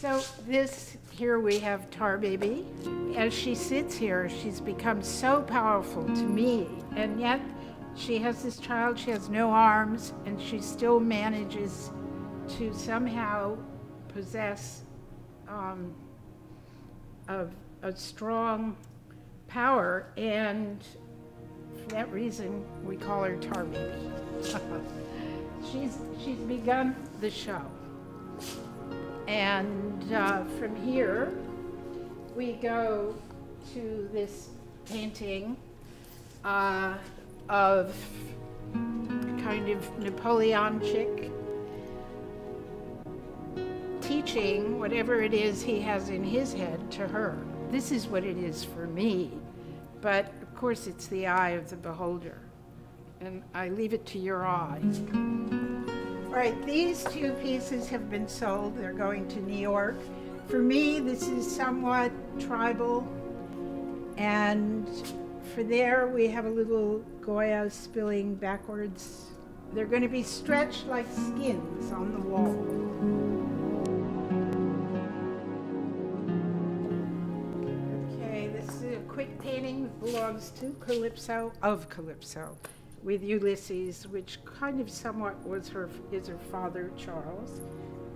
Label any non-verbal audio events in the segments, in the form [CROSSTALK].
So this here we have Tar Baby. As she sits here, she's become so powerful to me, and yet she has this child. She has no arms, and she still manages to somehow possess um, a, a strong power, and for that reason, we call her Tar Baby. [LAUGHS] she's she's begun the show. And uh, from here, we go to this painting uh, of kind of Napoleonic teaching whatever it is he has in his head to her. This is what it is for me. But of course, it's the eye of the beholder. And I leave it to your eye. All right, these two pieces have been sold. They're going to New York. For me, this is somewhat tribal. And for there, we have a little Goya spilling backwards. They're going to be stretched like skins on the wall. Okay, this is a quick painting that belongs to Calypso, of Calypso with Ulysses, which kind of somewhat was her is her father Charles,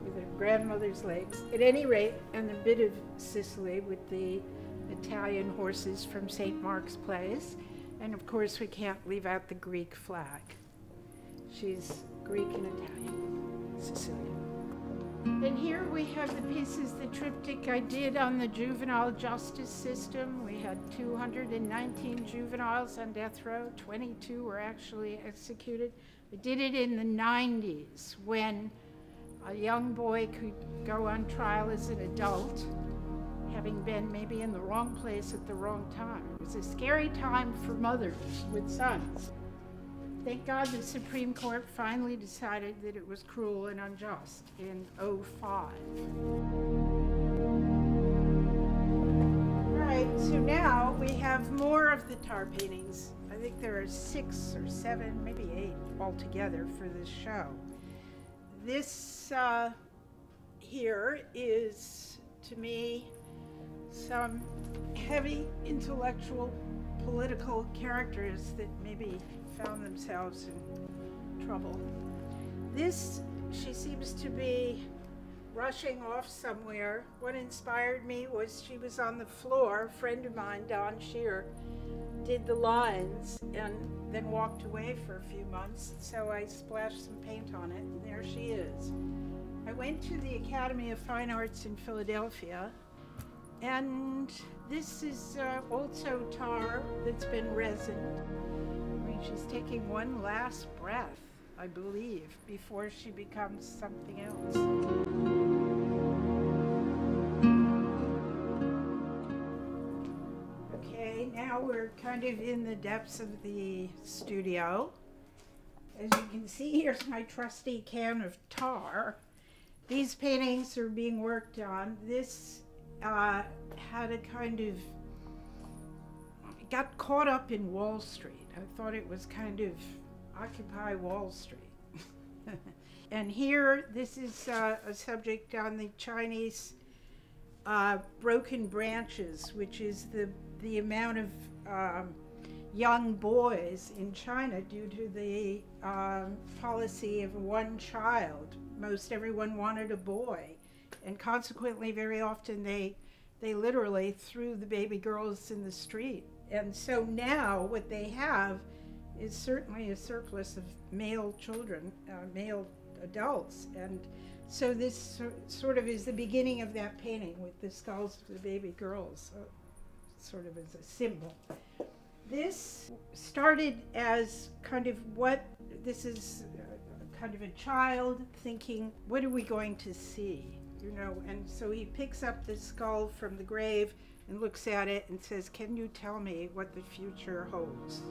with her grandmother's legs. At any rate, and a bit of Sicily with the Italian horses from St. Mark's Place, and of course we can't leave out the Greek flag. She's Greek and Italian, Sicilian. And here we have the pieces, the triptych I did on the juvenile justice system. We had 219 juveniles on death row, 22 were actually executed. I did it in the 90s when a young boy could go on trial as an adult, having been maybe in the wrong place at the wrong time. It was a scary time for mothers with sons. Thank God the Supreme Court finally decided that it was cruel and unjust in 05. All right, so now we have more of the tar paintings. I think there are six or seven, maybe eight altogether for this show. This uh, here is, to me, some heavy intellectual political characters that maybe found themselves in trouble. This, she seems to be rushing off somewhere. What inspired me was she was on the floor. A friend of mine, Don Shear, did the lines and then walked away for a few months. So I splashed some paint on it, and there she is. I went to the Academy of Fine Arts in Philadelphia, and this is uh, also tar that's been resined. She's taking one last breath, I believe, before she becomes something else. Okay, now we're kind of in the depths of the studio. As you can see, here's my trusty can of tar. These paintings are being worked on. This uh, had a kind of got caught up in Wall Street. I thought it was kind of Occupy Wall Street. [LAUGHS] and here, this is uh, a subject on the Chinese uh, broken branches, which is the, the amount of um, young boys in China due to the um, policy of one child. Most everyone wanted a boy, and consequently, very often they they literally threw the baby girls in the street and so now what they have is certainly a surplus of male children, uh, male adults. And so this sort of is the beginning of that painting with the skulls of the baby girls, uh, sort of as a symbol. This started as kind of what this is uh, kind of a child thinking, what are we going to see? You know, and so he picks up the skull from the grave and looks at it and says, Can you tell me what the future holds?